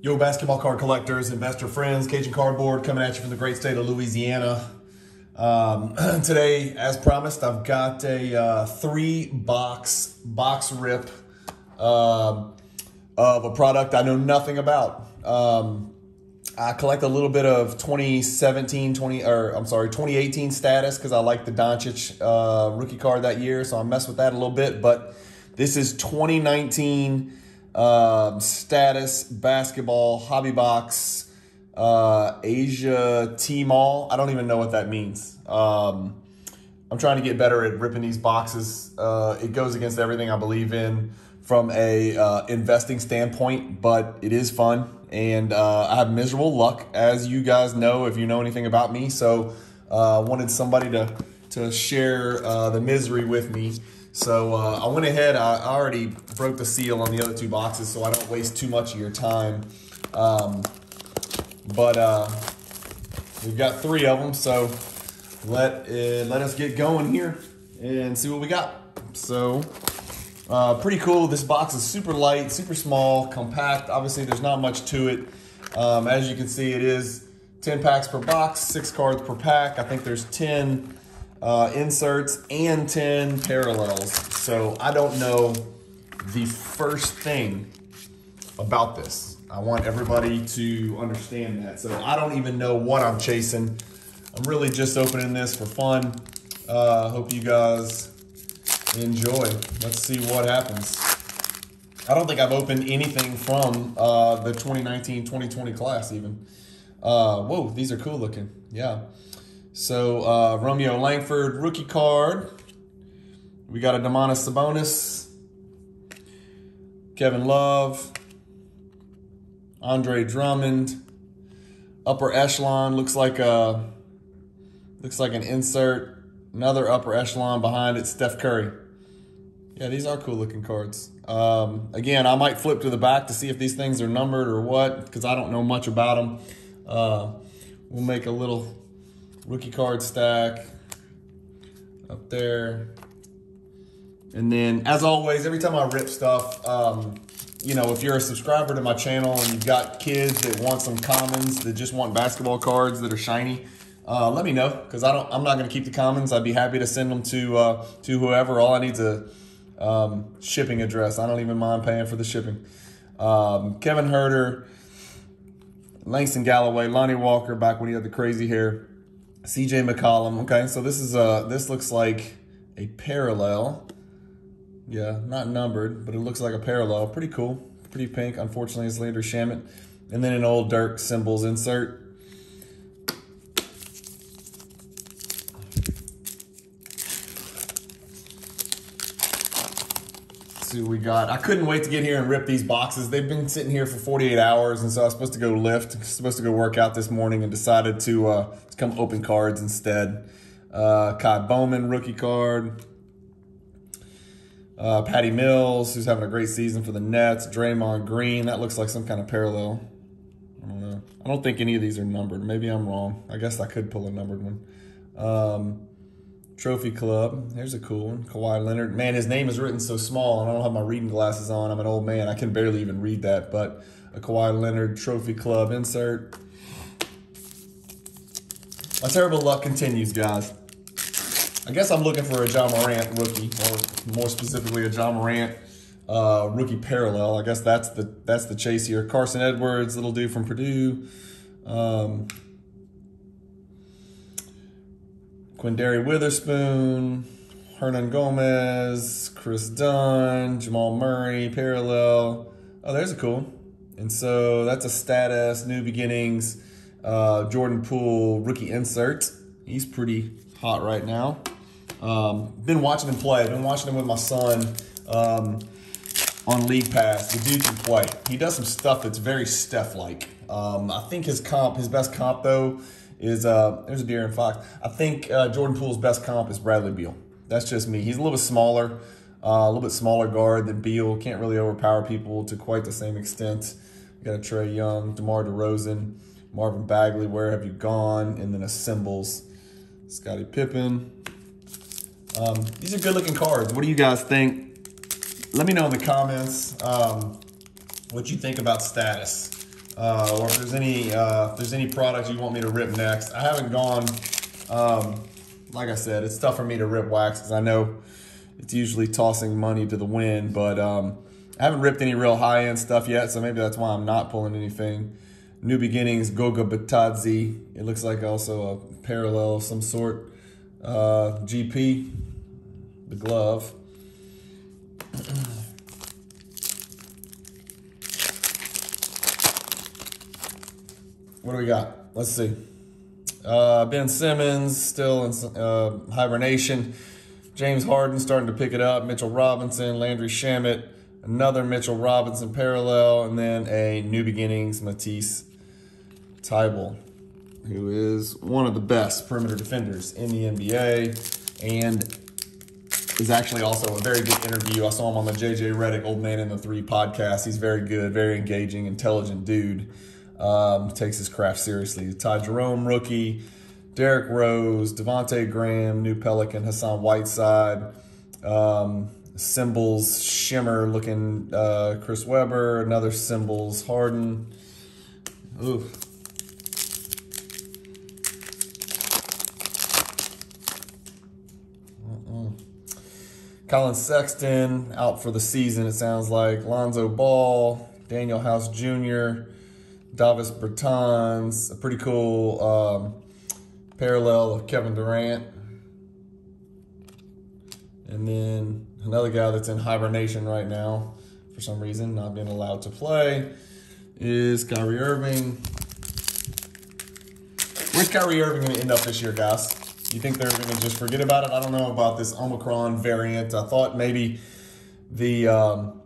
Yo, basketball card collectors, investor friends, Cajun Cardboard coming at you from the great state of Louisiana. Um, today, as promised, I've got a uh, three box box rip uh, of a product I know nothing about. Um, I collect a little bit of 2017, 20 or I'm sorry, 2018 status because I like the Doncic uh, rookie card that year, so I mess with that a little bit. But this is 2019 um, status basketball hobby box uh, Asia T Mall. I don't even know what that means. Um, I'm trying to get better at ripping these boxes. Uh, it goes against everything I believe in from a uh, investing standpoint, but it is fun. And uh, I have miserable luck, as you guys know if you know anything about me. So uh, I wanted somebody to to share uh, the misery with me. So uh, I went ahead, I already broke the seal on the other two boxes so I don't waste too much of your time. Um, but uh, we've got three of them, so let, uh, let us get going here and see what we got. So uh, pretty cool. This box is super light, super small, compact. Obviously there's not much to it. Um, as you can see, it is 10 packs per box, six cards per pack. I think there's 10 uh, inserts and 10 parallels. So I don't know the first thing about this. I want everybody to understand that. So I don't even know what I'm chasing. I'm really just opening this for fun. Uh, hope you guys enjoy. Let's see what happens. I don't think I've opened anything from uh, the 2019-2020 class even. Uh, whoa, these are cool looking. Yeah. So uh, Romeo Langford rookie card. We got a Domantas Sabonis, Kevin Love, Andre Drummond. Upper echelon looks like a looks like an insert. Another upper echelon behind it, Steph Curry. Yeah, these are cool looking cards. Um, again, I might flip to the back to see if these things are numbered or what, because I don't know much about them. Uh, we'll make a little rookie card stack up there. And then, as always, every time I rip stuff, um, you know, if you're a subscriber to my channel and you've got kids that want some commons, that just want basketball cards that are shiny, uh, let me know because I don't. I'm not going to keep the commons. I'd be happy to send them to uh, to whoever. All I need is a um, shipping address. I don't even mind paying for the shipping. Um, Kevin Huerter, Langston Galloway, Lonnie Walker, back when he had the crazy hair. CJ McCollum. Okay, so this is a this looks like a parallel. Yeah, not numbered, but it looks like a parallel. Pretty cool. Pretty pink. Unfortunately, it's Landry Shamet. And then an old Dirk symbols insert. See what we got. I couldn't wait to get here and rip these boxes. They've been sitting here for 48 hours, and so I was supposed to go lift, supposed to go work out this morning, and decided to, uh, to come open cards instead. Uh, Ky Bowman, rookie card. Uh, Patty Mills, who's having a great season for the Nets. Draymond Green, that looks like some kind of parallel. I don't know. I don't think any of these are numbered. Maybe I'm wrong. I guess I could pull a numbered one. Um, Trophy Club. There's a cool one. Kawhi Leonard. Man, his name is written so small, and I don't have my reading glasses on. I'm an old man. I can barely even read that. But a Kawhi Leonard Trophy Club insert. My terrible luck continues, guys. I guess I'm looking for a Ja Morant rookie, or more specifically, a Ja Morant uh, rookie parallel. I guess that's the that's the chase here. Carson Edwards, little dude from Purdue. Um, Quinndary Hernan Gomez, Chris Dunn, Jamal Murray, parallel. Oh, there's a cool. And so that's a status, new beginnings. Uh, Jordan Poole, rookie insert. He's pretty hot right now. Um, been watching him play. I've been watching him with my son um, on League Pass. The dude can play. He does some stuff that's very Steph-like. Um, I think his comp, his best comp though, is uh, there's a deer De'Aaron Fox. I think uh, Jordan Poole's best comp is Bradley Beal. That's just me. He's a little bit smaller, uh, a little bit smaller guard than Beal. Can't really overpower people to quite the same extent. We got a Trae Young, DeMar DeRozan, Marvin Bagley. Where have you gone? And then a symbols, Scottie Pippen. Um, these are good looking cards. What do you guys think? Let me know in the comments um, what you think about status. Uh, or if there's any uh, if there's any products you want me to rip next. I haven't gone. Um, like I said, it's tough for me to rip wax because I know it's usually tossing money to the wind, but um, I haven't ripped any real high end stuff yet, so maybe that's why I'm not pulling anything. New Beginnings, Goga Bitadze. It looks like also a parallel of some sort. Uh, GP, the glove. What do we got? Let's see. Uh, ben Simmons still in uh, hibernation. James Harden starting to pick it up. Mitchell Robinson, Landry Shamet, another Mitchell Robinson parallel, and then a New Beginnings Matisse Thybulle, who is one of the best perimeter defenders in the NBA and is actually also a very good interview. I saw him on the JJ Redick Old Man and the Three podcast. He's very good, very engaging, intelligent dude. Um, takes his craft seriously. Ty Jerome, rookie. Derrick Rose, Devonte Graham, New Pelican, Hassan Whiteside, um, Symbols, Shimmer looking uh, Chris Webber, another Symbols, Harden. Ooh. Collin Sexton out for the season, it sounds like. Lonzo Ball, Danuel House Jr., Davis Bertans, a pretty cool um, parallel of Kevin Durant. And then another guy that's in hibernation right now for some reason, not being allowed to play, is Kyrie Irving. Where's Kyrie Irving going to end up this year, guys? You think they're going to just forget about it? I don't know about this Omicron variant. I thought maybe the um,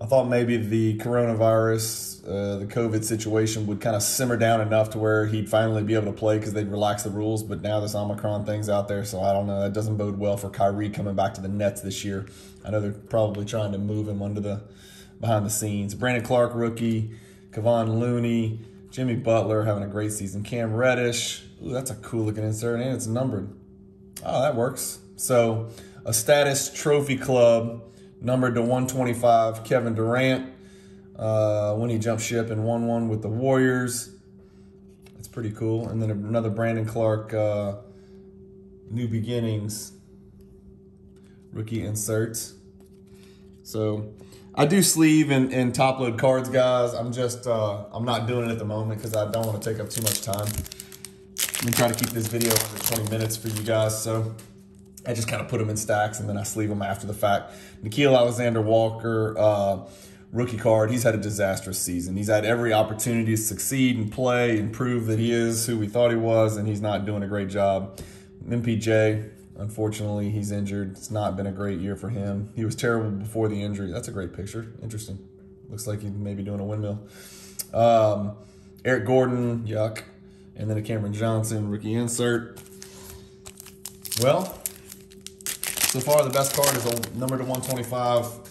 I thought maybe the coronavirus, uh, the COVID situation would kind of simmer down enough to where he'd finally be able to play because they'd relax the rules. But now this Omicron thing's out there, so I don't know. That doesn't bode well for Kyrie coming back to the Nets this year. I know they're probably trying to move him under the behind the scenes. Brandon Clarke, rookie. Kevon Looney. Jimmy Butler having a great season. Cam Reddish. Ooh, that's a cool looking insert, and it's numbered. Oh, that works. So, a status trophy club numbered to 125. Kevin Durant uh, when he jumped ship and won one with the Warriors. That's pretty cool. And then another Brandon Clarke uh, New Beginnings rookie inserts. So I do sleeve and, and top load cards, guys. I'm just, uh, I'm not doing it at the moment because I don't want to take up too much time. I'm going to try to keep this video under 20 minutes for you guys. So I just kind of put them in stacks and then I sleeve them after the fact. Nickeil Alexander Walker, uh, rookie card. He's had a disastrous season. He's had every opportunity to succeed and play and prove that he is who we thought he was, and he's not doing a great job. MPJ, Unfortunately, he's injured. It's not been a great year for him. He was terrible before the injury. That's a great picture. Interesting. Looks like he may be doing a windmill. Um, Eric Gordon, yuck. And then a Cameron Johnson rookie insert. Well, so far the best card is a number to 125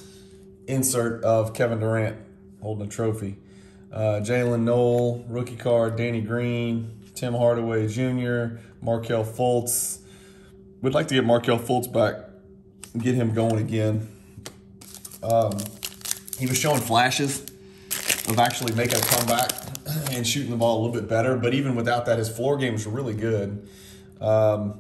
insert of Kevin Durant holding a trophy. Uh, Jaylen Nowell, rookie card, Danny Green, Tim Hardaway Jr., Markelle Fultz, We'd like to get Markelle Fultz back get him going again. Um, he was showing flashes of actually making a comeback and shooting the ball a little bit better. But even without that, his floor game was really good. Um,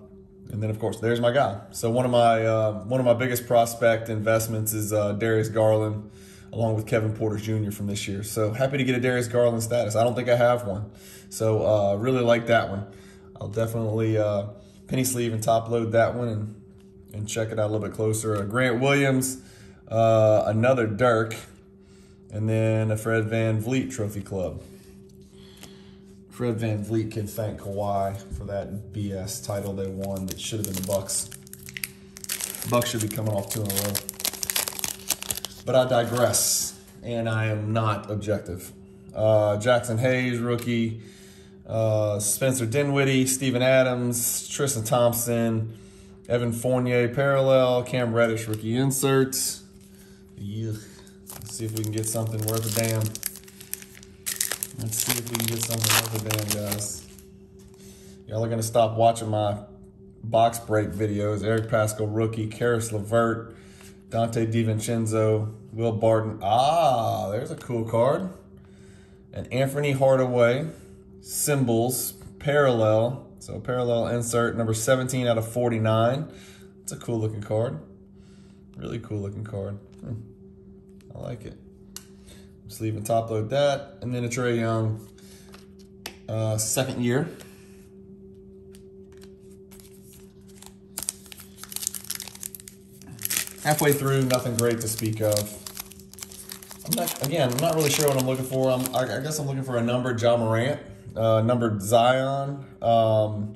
and then, of course, there's my guy. So one of my uh, one of my biggest prospect investments is uh, Darius Garland, along with Kevin Porter Jr. from this year. So happy to get a Darius Garland status. I don't think I have one, so uh, really like that one. I'll definitely uh, penny sleeve and top load that one and, and check it out a little bit closer. A Grant Williams, uh, another Dirk, and then a Fred VanVleet Trophy Club. Fred VanVleet can thank Kawhi for that BS title they won that should have been the Bucks. Bucks should be coming off two in a row. But I digress, and I am not objective. Uh, Jaxson Hayes, rookie uh, Spencer Dinwiddie, Steven Adams, Tristan Thompson, Evan Fournier parallel, Cam Reddish rookie inserts. Let's see if we can get something worth a damn. Let's see if we can get something a damn, guys. Y'all are gonna stop watching my box break videos. Eric Paschall rookie, Caris LeVert, Donte DiVincenzo, Will Barton. Ah, there's a cool card. an Anfernee Hardaway, symbols, parallel. So parallel insert number 17 out of 49. It's a cool looking card. Really cool looking card. Hmm. I like it. Just and top load that. And then a Trae Young uh, second year. Halfway through, nothing great to speak of. I'm not, again, I'm not really sure what I'm looking for. I'm, I, I guess I'm looking for a numbered Ja Morant, uh, numbered Zion, um,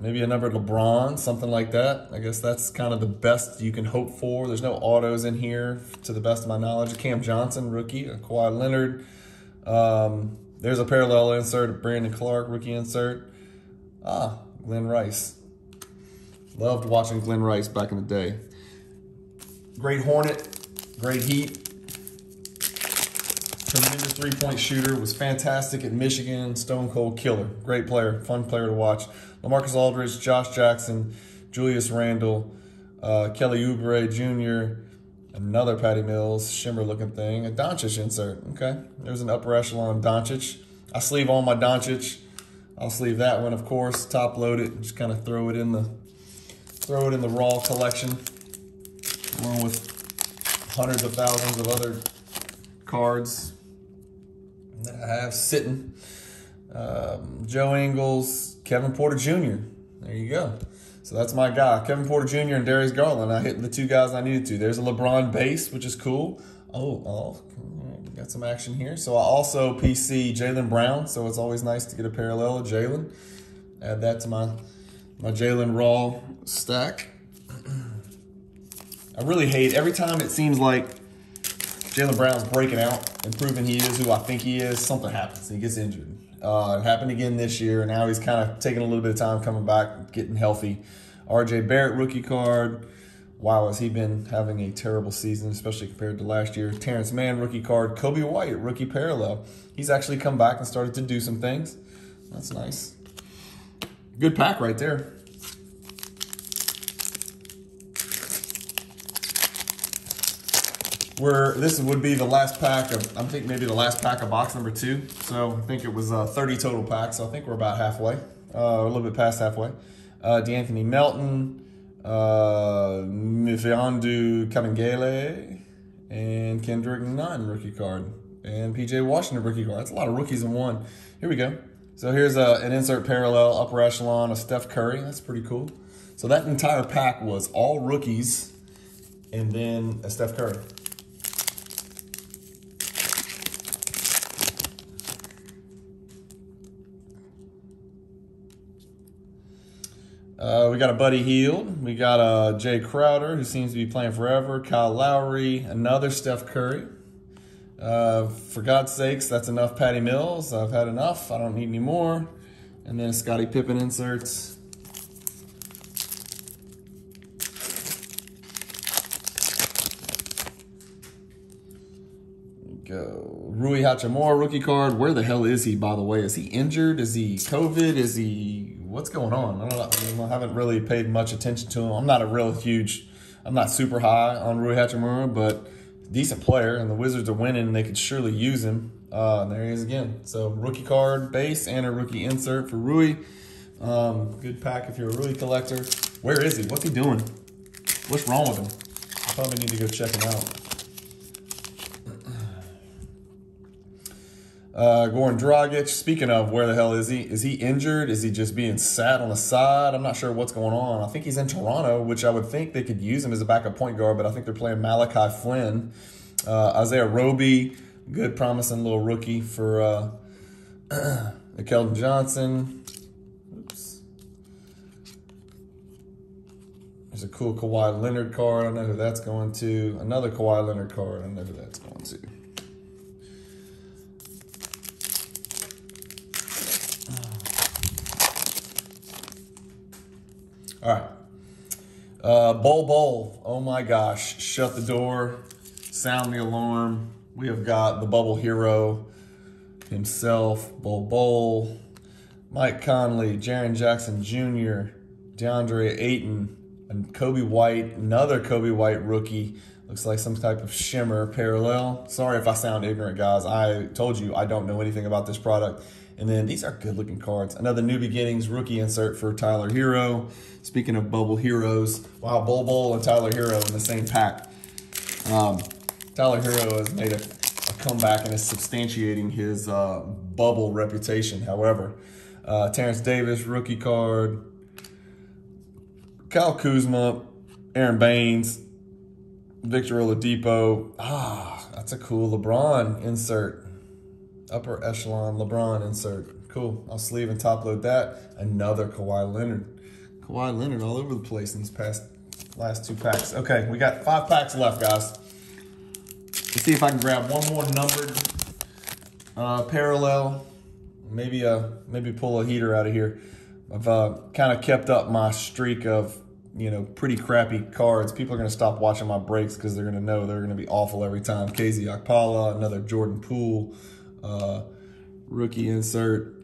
maybe a numbered LeBron, something like that. I guess that's kind of the best you can hope for. There's no autos in here, to the best of my knowledge. Cam Johnson, rookie, a Kawhi Leonard. Um, there's a parallel insert, Brandon Clarke, rookie insert. Ah, Glen Rice. Loved watching Glen Rice back in the day. Great Hornet, great Heat, Tremendous three-point shooter, was fantastic at Michigan, stone cold killer. Great player, fun player to watch. LaMarcus Aldridge, Josh Jackson, Julius Randle, uh, Kelly Oubre Jr., another Patty Mills, shimmer looking thing, a Doncic insert. Okay, there's an upper echelon Doncic. I sleeve all my Doncic. I'll sleeve that one, of course. Top load it, just kind of throw it in the throw it in the raw collection, along with hundreds of thousands of other cards I have sitting. Um, Joe Ingles, Kevin Porter Jr. There you go. So that's my guy. Kevin Porter Jr. and Darius Garland. I hit the two guys I needed to. There's a LeBron base, which is cool. Oh, oh, got some action here. So I also PC Jaylen Brown. So it's always nice to get a parallel of Jaylen. Add that to my my Jaylen Raw stack. I really hate every time it seems like Jaylen Brown's breaking out and proving he is who I think he is, something happens. He gets injured. Uh, it happened again this year. And now he's kind of taking a little bit of time coming back, getting healthy. RJ Barrett rookie card. Wow, has he been having a terrible season, especially compared to last year. Terance Mann rookie card. Coby White rookie parallel. He's actually come back and started to do some things. That's nice. Good pack right there. Where this would be the last pack of, I think maybe the last pack of box number two. So I think it was uh, 30 total packs. So I think we're about halfway, uh, a little bit past halfway. Uh, De'Anthony Melton, uh, Mfiondu Kabengele, and Kendrick Nunn rookie card. And PJ Washington rookie card. That's a lot of rookies in one. Here we go. So here's a, uh, an insert parallel upper echelon of Steph Curry. That's pretty cool. So that entire pack was all rookies and then a Steph Curry. Uh, we got a Buddy Hield. We got a uh, Jae Crowder, who seems to be playing forever. Kyle Lowry, another Steph Curry. Uh, for God's sakes, that's enough Patty Mills. I've had enough. I don't need any more. And then Scottie Pippen inserts. go. Rui Hachimura rookie card. Where the hell is he, by the way? Is he injured? Is he COVID? Is he what's going on? I don't know. I haven't really paid much attention to him. I'm not a real huge, I'm not super high on Rui Hachimura, but decent player, and the Wizards are winning, and they could surely use him. Uh, there he is again. So rookie card base and a rookie insert for Rui. Um, good pack if you're a Rui collector. Where is he? What's he doing? What's wrong with him? I probably need to go check him out. Uh, Goran Dragic, speaking of where the hell is he? Is he injured? Is he just being sat on the side? I'm not sure what's going on. I think he's in Toronto, which I would think they could use him as a backup point guard, but I think they're playing Malachi Flynn. Uh, Isaiah Roby, good promising little rookie for uh, Keldon Johnson. Oops. There's a cool Kawhi Leonard card. I know who that's going to. Another Kawhi Leonard card. I know who that's going to. All right. Uh, Bol Bol. Oh my gosh. Shut the door. Sound the alarm. We have got the bubble hero himself, Bol Bol, Mike Conley, Jaren Jackson Jr., DeAndre Ayton, and Coby White, another Coby White rookie. Looks like some type of shimmer parallel. Sorry if I sound ignorant, guys. I told you I don't know anything about this product. And then these are good looking cards. Another New Beginnings rookie insert for Tyler Herro. Speaking of bubble heroes, wow, Bol Bol and Tyler Herro in the same pack. Um, Tyler Herro has made a, a, comeback and is substantiating his uh, bubble reputation. However, uh, Terence Davis, rookie card. Kyle Kuzma, Aron Baynes, Victor Oladipo. Ah, that's a cool LeBron insert. Upper echelon LeBron insert. Cool. I'll sleeve and top load that. Another Kawhi Leonard. Kawhi Leonard all over the place in these past last two packs. Okay, we got five packs left, guys. Let's see if I can grab one more numbered uh, parallel. Maybe uh maybe pull a heater out of here. I've uh, kind of kept up my streak of you know, pretty crappy cards, people are going to stop watching my breaks because they're going to know they're going to be awful every time. KZ Okpala, another Jordan Poole, uh, rookie insert.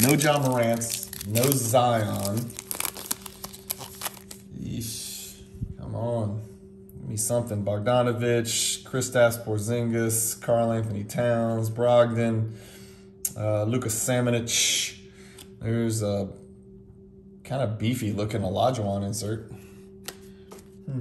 No Ja Morant's, no Zion. Yeesh, come on. Give me something. Bogdanovich, Kristaps Porzingis, Karl Anthony Towns, Brogdon, uh, Lucas Samanic, there's a kind of beefy looking Olajuwon insert. Hmm.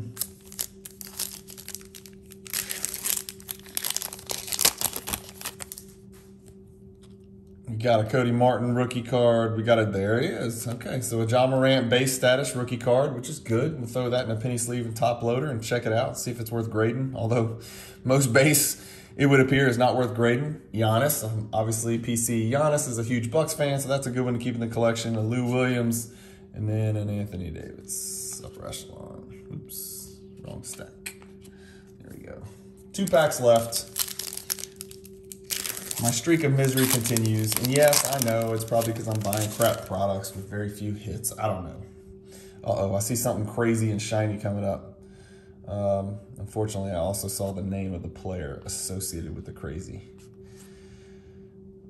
Got a Cody Martin rookie card. We got it. There he is. Okay, so a Ja Morant base status rookie card, which is good. We'll throw that in a penny sleeve and top loader and check it out, see if it's worth grading. Although most base it would appear is not worth grading. Giannis, um, obviously PC Giannis is a huge Bucks fan, so that's a good one to keep in the collection. A Lou Williams, and then an Anthony Davis, upper echelon. Oops, wrong stack. There we go. Two packs left. My streak of misery continues, and yes, I know it's probably because I'm buying crap products with very few hits. I don't know. Uh-oh, I see something crazy and shiny coming up. Um, unfortunately, I also saw the name of the player associated with the crazy.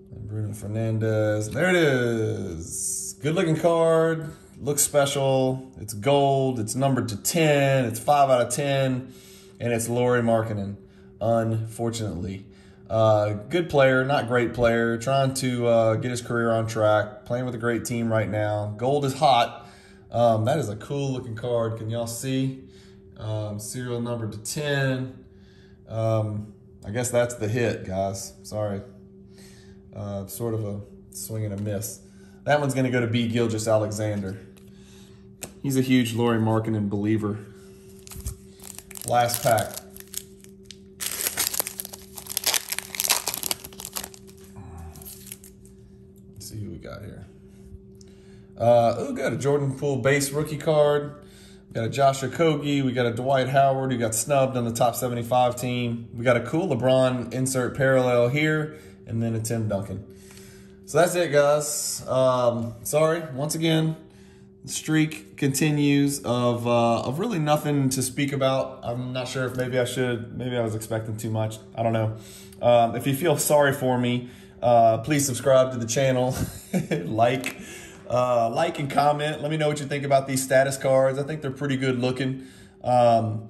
Bruno Fernandez. There it is. Good looking card. Looks special. It's gold. It's numbered to 10. It's 5 out of 10. And it's Lauri Markkanen, unfortunately. Uh, good player, not great player. Trying to uh, get his career on track. Playing with a great team right now. Gold is hot. Um, that is a cool looking card. Can y'all see? Um, serial number to 10. Um, I guess that's the hit, guys. Sorry. Uh, sort of a swing and a miss. That one's going to go to B. Gilgeous-Alexander. He's a huge Lauri Markkanen believer. Last pack. See who we got here. Uh, oh, good. A Jordan Poole base rookie card We got a Josh Okogie. We got a Dwight Howard who got snubbed on the top 75 team. We got a cool LeBron insert parallel here, and then a Tim Duncan. So that's it, guys. Um, sorry, once again, the streak continues of, uh, of really nothing to speak about. I'm not sure if maybe I should, maybe I was expecting too much. I don't know. Um, if you feel sorry for me, uh, please subscribe to the channel, like, uh, like and comment. Let me know what you think about these status cards. I think they're pretty good looking. Um,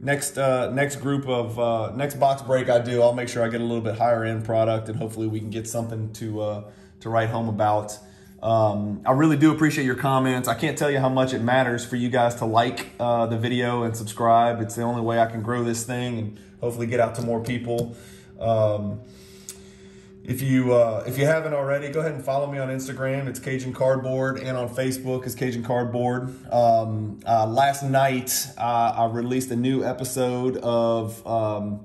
next uh, next group of uh, next box break I do, I'll make sure I get a little bit higher end product, and hopefully we can get something to uh, to write home about. Um, I really do appreciate your comments. I can't tell you how much it matters for you guys to like uh, the video and subscribe. It's the only way I can grow this thing and hopefully get out to more people. Um, if you uh, if you haven't already, go ahead and follow me on Instagram. It's Cajun Cardboard, and on Facebook is Cajun Cardboard. Um, uh, last night, uh, I released a new episode of um,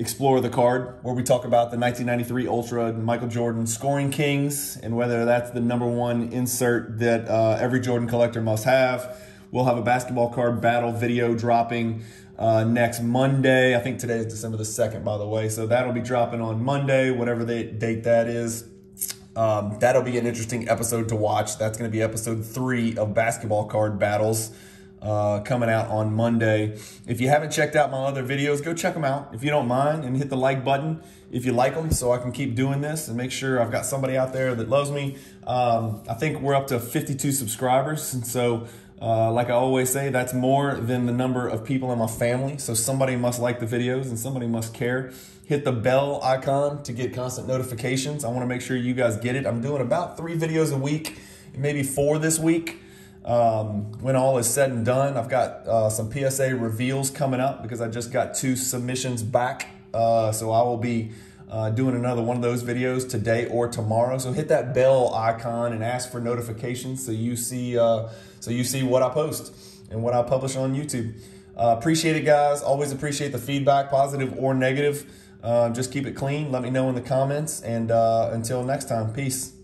Explore the Card, where we talk about the 1993 Ultra Michael Jordan scoring kings and whether that's the number one insert that uh, every Jordan collector must have. We'll have a basketball card battle video dropping uh, next Monday. I think today is December the 2nd, by the way. So that'll be dropping on Monday, whatever the date that is. Um, that'll be an interesting episode to watch. That's going to be episode three of Basketball Card Battles uh, coming out on Monday. If you haven't checked out my other videos, go check them out if you don't mind and hit the like button if you like them so I can keep doing this and make sure I've got somebody out there that loves me. Um, I think we're up to 52 subscribers. And so Uh, like I always say, that's more than the number of people in my family. So somebody must like the videos and somebody must care. Hit the bell icon to get constant notifications. I want to make sure you guys get it. I'm doing about three videos a week, maybe four this week. Um, when all is said and done, I've got uh, some PSA reveals coming up because I just got two submissions back. Uh, so I will be uh, doing another one of those videos today or tomorrow. So hit that bell icon and ask for notifications so you see uh, so you see what I post and what I publish on YouTube. Uh, appreciate it, guys. Always appreciate the feedback, positive or negative. Uh, just keep it clean. Let me know in the comments. And uh, until next time, peace.